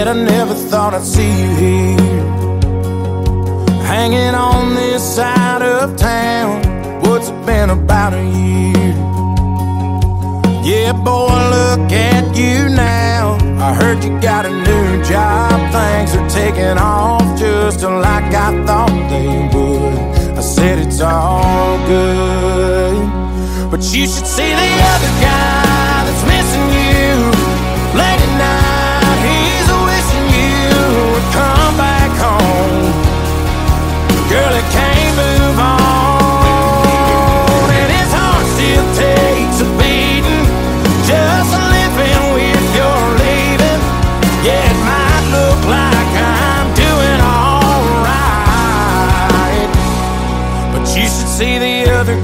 said I never thought I'd see you here. Hanging on this side of town What's it been about a year? Yeah, boy, look at you now. I heard you got a new job. Things are taking off just like I thought they would. I said it's all good But you should see the other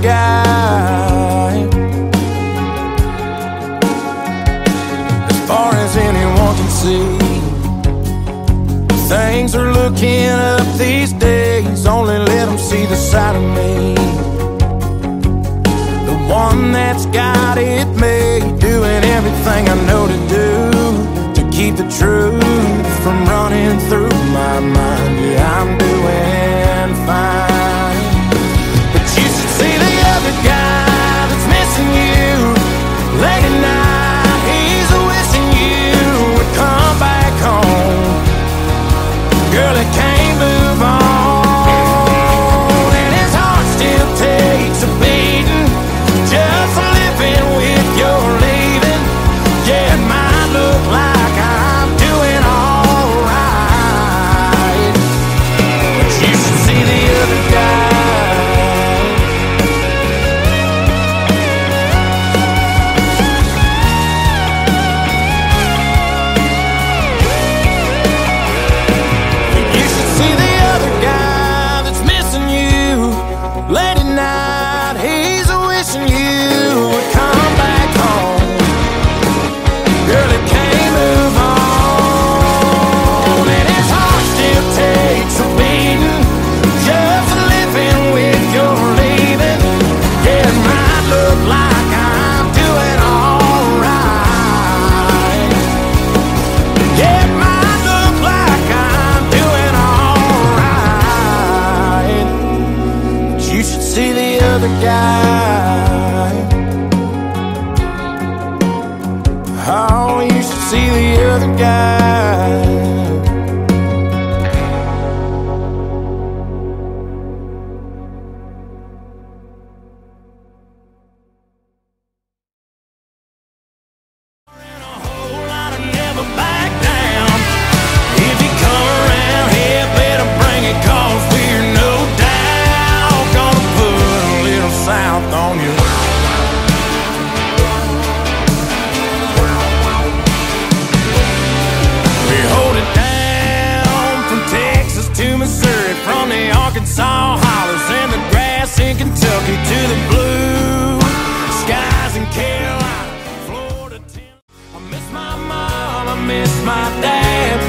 guy. As far as anyone can see, things are looking up these days. Only let them see the side of me. The one that's got it made, doing everything I know to do to keep the truth. down. From the Arkansas hollers and the grass in Kentucky to the blue skies in Carolina, Florida, Tennessee. I miss my mom, I miss my dad.